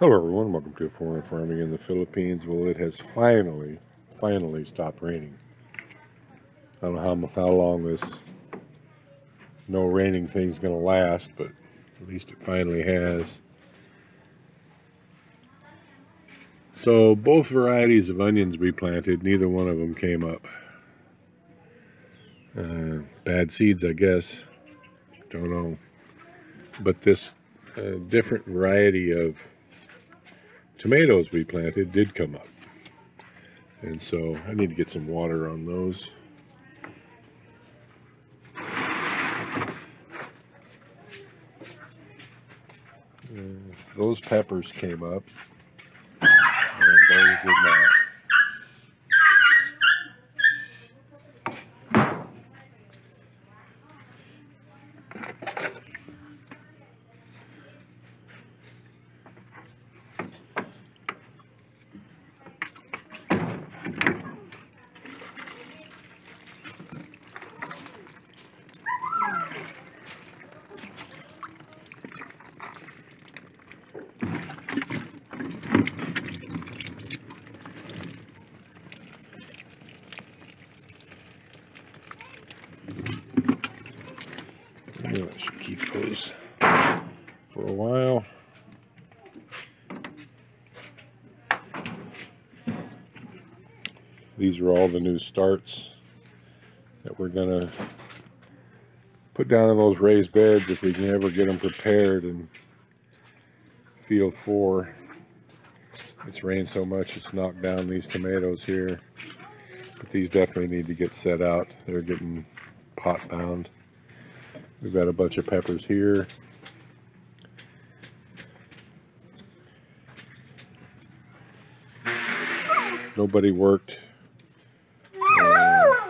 Hello everyone, welcome to Foreigner Farming in the Philippines. Well, it has finally, finally stopped raining. I don't know how, how long this no raining thing's going to last, but at least it finally has. So both varieties of onions we planted, neither one of them came up. Uh, bad seeds, I guess. Don't know. But this uh, different variety of tomatoes we planted did come up. And so I need to get some water on those. Uh, those peppers came up and those did not. I should keep those for a while. These are all the new starts that we're going to put down in those raised beds if we can ever get them prepared in field four. It's rained so much it's knocked down these tomatoes here. But these definitely need to get set out. They're getting pot bound. We've got a bunch of peppers here. Nobody worked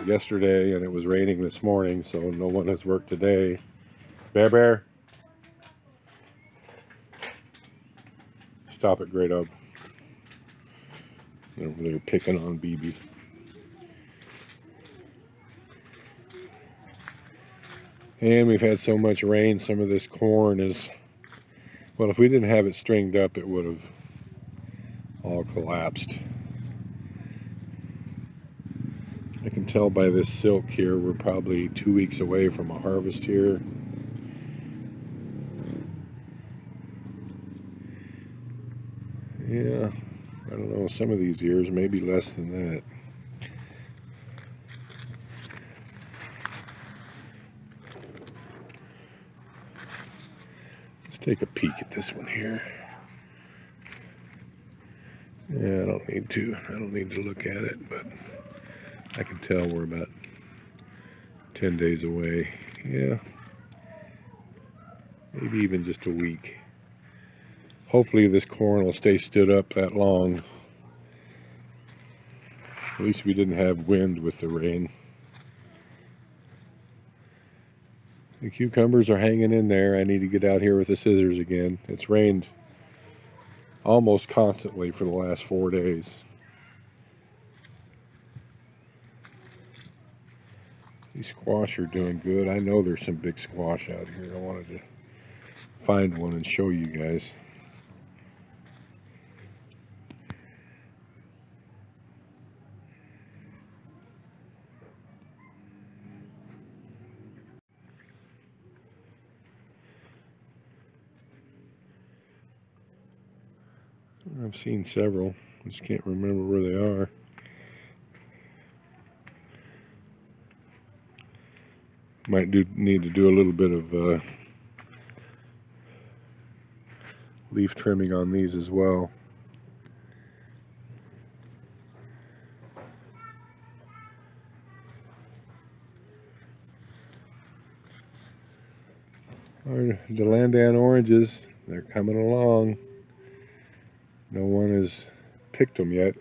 yesterday and it was raining this morning, so no one has worked today. Bear Bear. Stop it, Great Up. They're, they're picking on BB. And we've had so much rain, some of this corn is, well, if we didn't have it stringed up, it would have all collapsed. I can tell by this silk here, we're probably two weeks away from a harvest here. Yeah, I don't know, some of these years, maybe less than that. Let's take a peek at this one here. Yeah, I don't need to. I don't need to look at it, but I can tell we're about 10 days away. Yeah. Maybe even just a week. Hopefully this corn will stay stood up that long. At least we didn't have wind with the rain. The cucumbers are hanging in there. I need to get out here with the scissors again. It's rained almost constantly for the last four days. These squash are doing good. I know there's some big squash out here. I wanted to find one and show you guys. I've seen several. Just can't remember where they are. Might do need to do a little bit of uh, leaf trimming on these as well. Our Dalandan oranges, they're coming along. No one has picked them yet.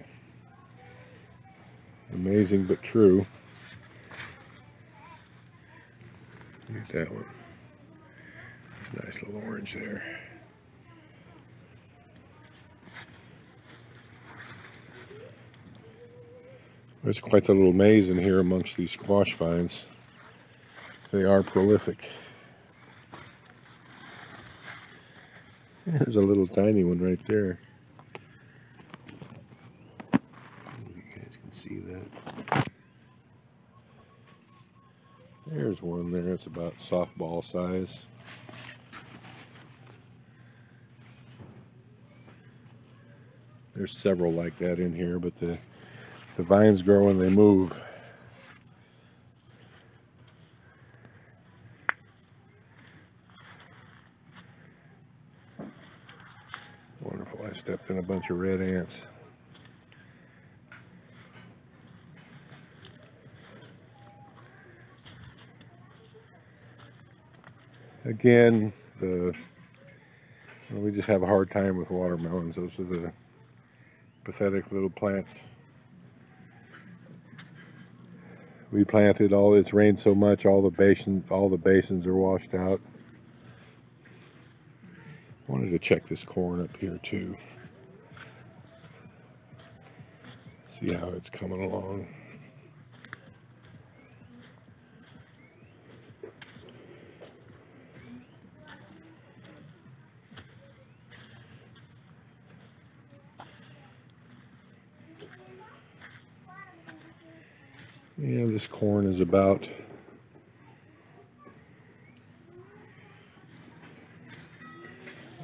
Amazing but true. Look at that one. Nice little orange there. There's quite a little maze in here amongst these squash vines. They are prolific. There's a little tiny one right there. You guys can see that. There's one there. It's about softball size. There's several like that in here, but the the vines grow and they move. Wonderful. I stepped in a bunch of red ants. Again, the we just have a hard time with watermelons. Those are the pathetic little plants. We planted all it's rained so much all the basins all the basins are washed out. I Wanted to check this corn up here too. See how it's coming along. Yeah, this corn is about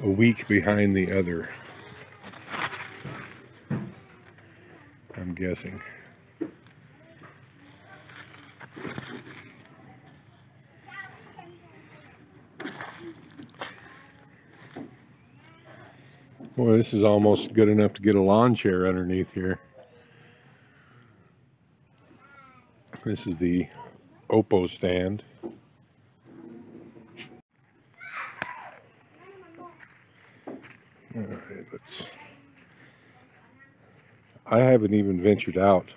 a week behind the other. I'm guessing. Boy, this is almost good enough to get a lawn chair underneath here. This is the upo stand. All right, let's. I haven't even ventured out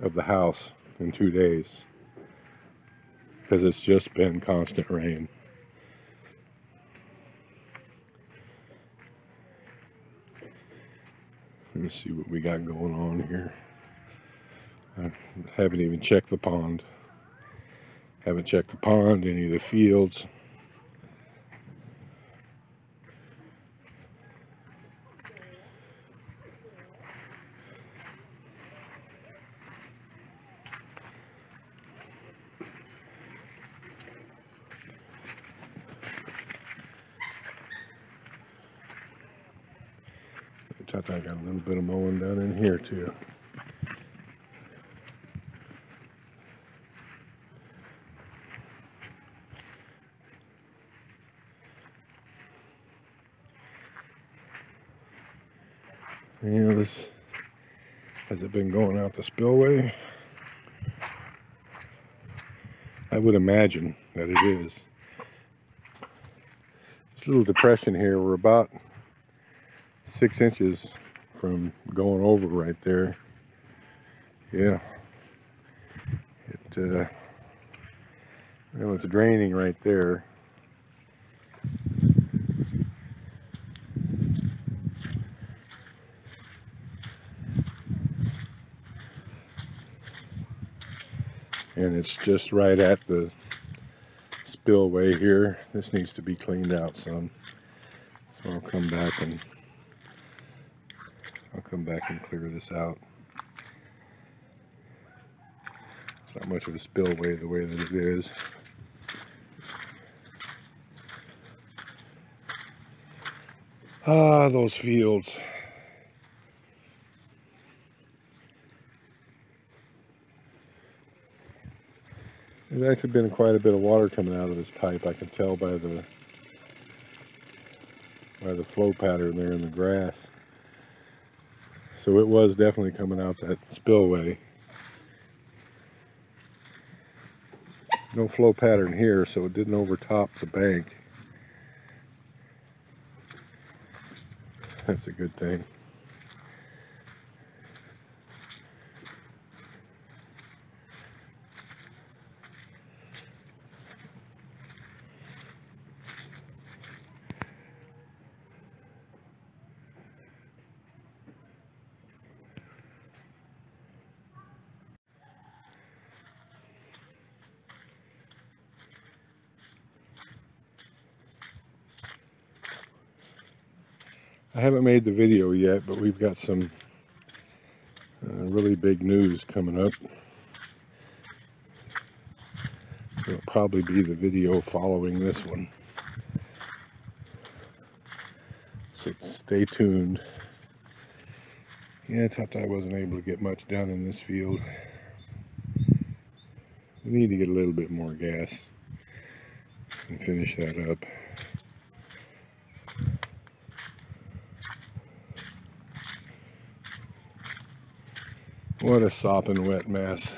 of the house in two days because it's just been constant rain. Let me see what we got going on here. I haven't even checked the pond. Haven't checked the pond, any of the fields. I got a little bit of mowing down in here too. You know, this has it been going out the spillway? I would imagine that it is. This little depression here, we're about six inches from going over right there. Yeah. It, uh, well, it's draining right there. And it's just right at the spillway here. This needs to be cleaned out some. So I'll come back and I'll come back and clear this out. It's not much of a spillway the way that it is. Ah, those fields. There's actually been quite a bit of water coming out of this pipe. I can tell by the by the flow pattern there in the grass. So it was definitely coming out that spillway. No flow pattern here, so it didn't overtop the bank. That's a good thing. Haven't made the video yet, but we've got some uh, really big news coming up. It'll probably be the video following this one. So stay tuned. Yeah, I wasn't able to get much done in this field. We need to get a little bit more gas and finish that up. What a sopping wet mess.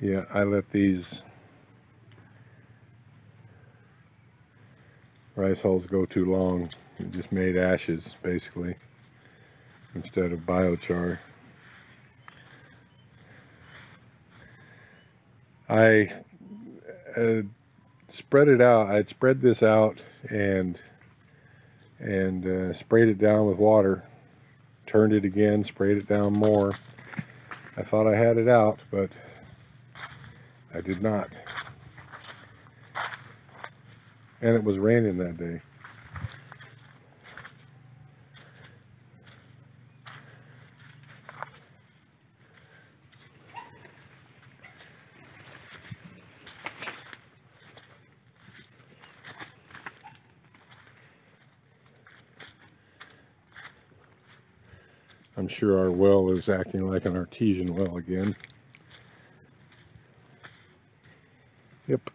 Yeah, I let these rice hulls go too long. It just made ashes, basically, instead of biochar. I uh, spread it out. I'd spread this out and and uh, sprayed it down with water. Turned it again, sprayed it down more. I thought I had it out, but I did not. And it was raining that day. I'm sure our well is acting like an artesian well again. Yep.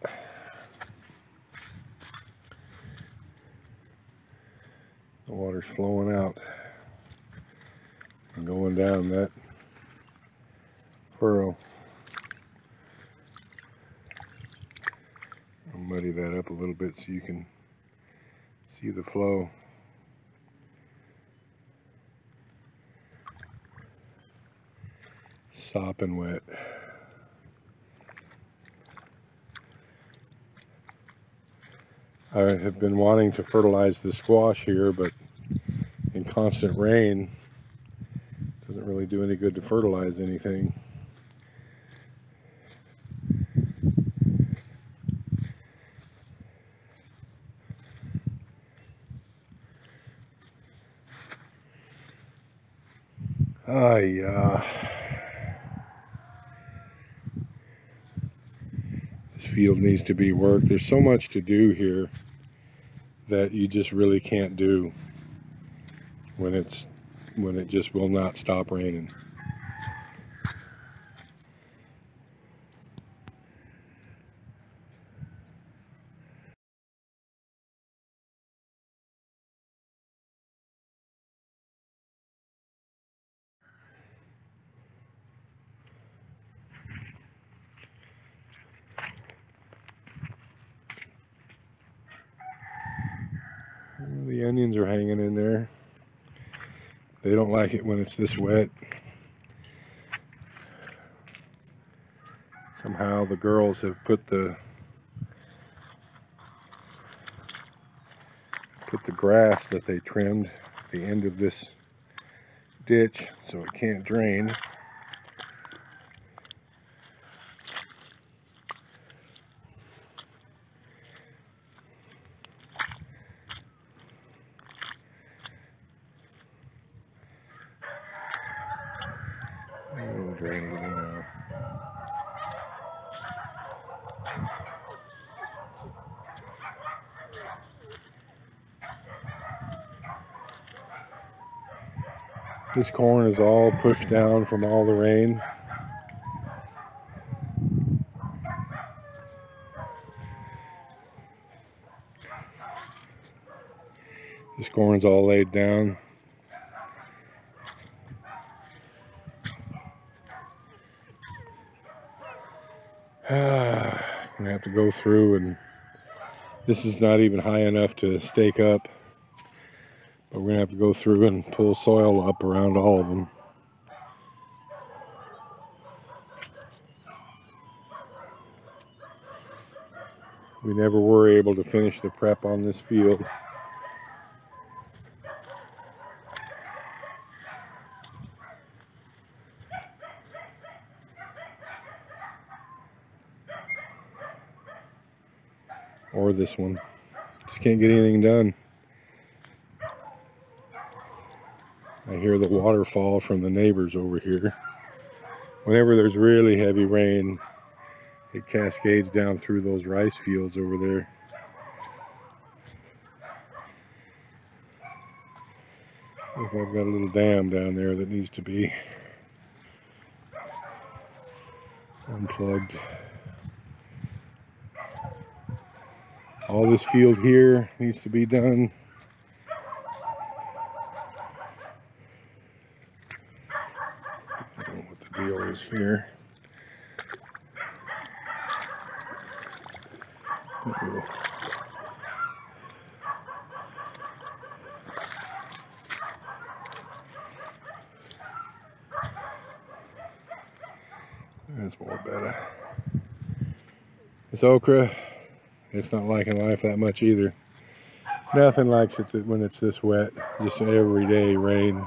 The water's flowing out and going down that furrow. I'll muddy that up a little bit so you can see the flow. Sopping wet. I have been wanting to fertilize the squash here, but in constant rain, doesn't really do any good to fertilize anything. Ah, yeah. Field needs to be worked. There's so much to do here that you just really can't do when it's when it just will not stop raining. The onions are hanging in there. They don't like it when it's this wet. Somehow the girls have put the put the grass that they trimmed at the end of this ditch so it can't drain. Drain it now. This corn is all pushed down from all the rain. This corn's all laid down. I'm gonna have to go through and this is not even high enough to stake up but we're gonna have to go through and pull soil up around all of them. We never were able to finish the prep on this field or this one. Just can't get anything done. I hear the waterfall from the neighbors over here. Whenever there's really heavy rain, it cascades down through those rice fields over there. I've got a little dam down there that needs to be unplugged. All this field here needs to be done. I don't know what the deal is here. That's more better. This okra, it's not liking life that much either. Nothing likes it when it's this wet. Just everyday rain.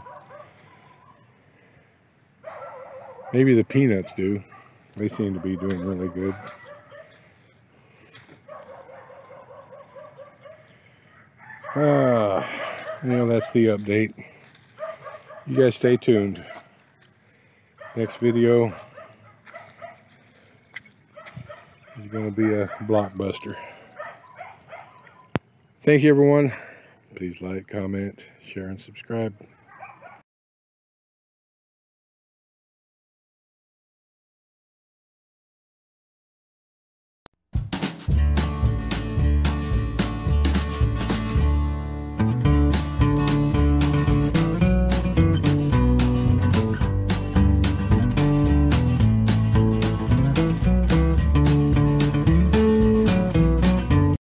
Maybe the peanuts do. They seem to be doing really good. Ah, you know, that's the update. You guys stay tuned. Next video is going to be a blockbuster. Thank you, everyone. Please like, comment, share, and subscribe.